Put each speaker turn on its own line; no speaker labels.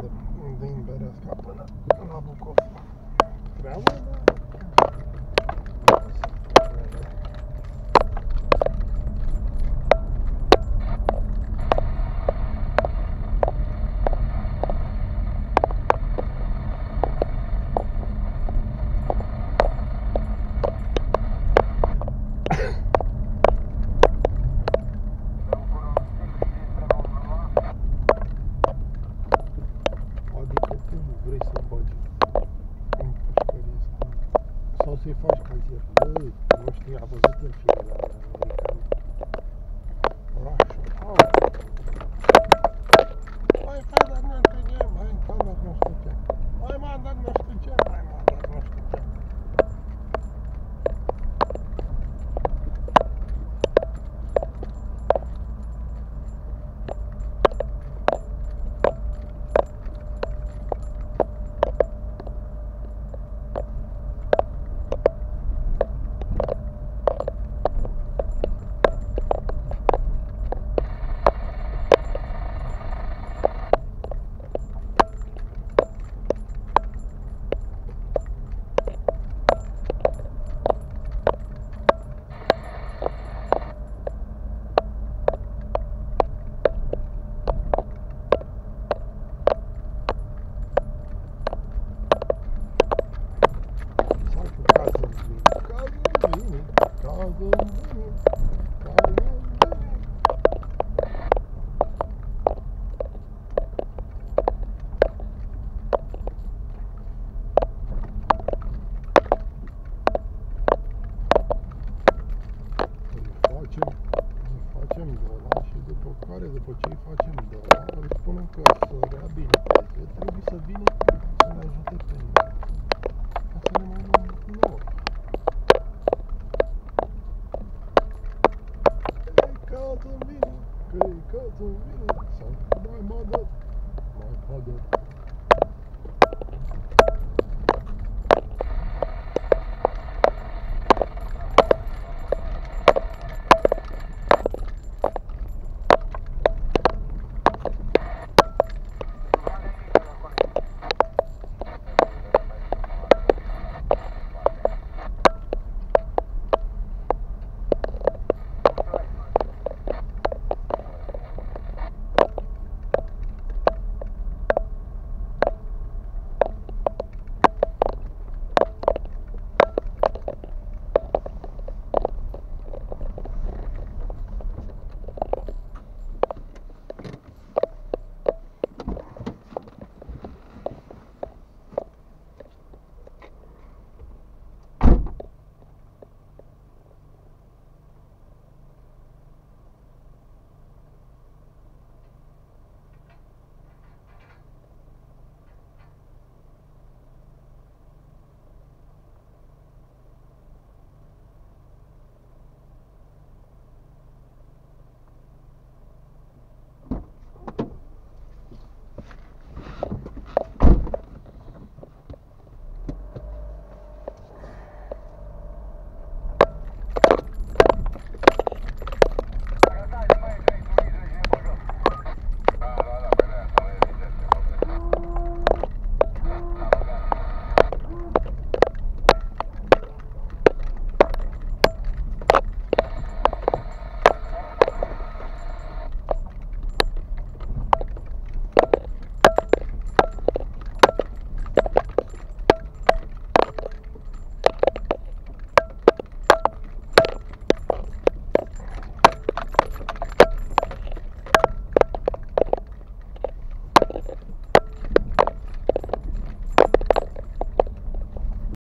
de, din Beresca până la Bucov. Treabă, dar... só se faz coisa. Nós tínhamos a tínhamos chegado. încălzoarea, bine, că trebuie să vină să ne ajute pe noi. Ca să ne mai luăm noi. Călcați-mi vine, călcați-mi vine, sau mai mă dă, mai mă dă.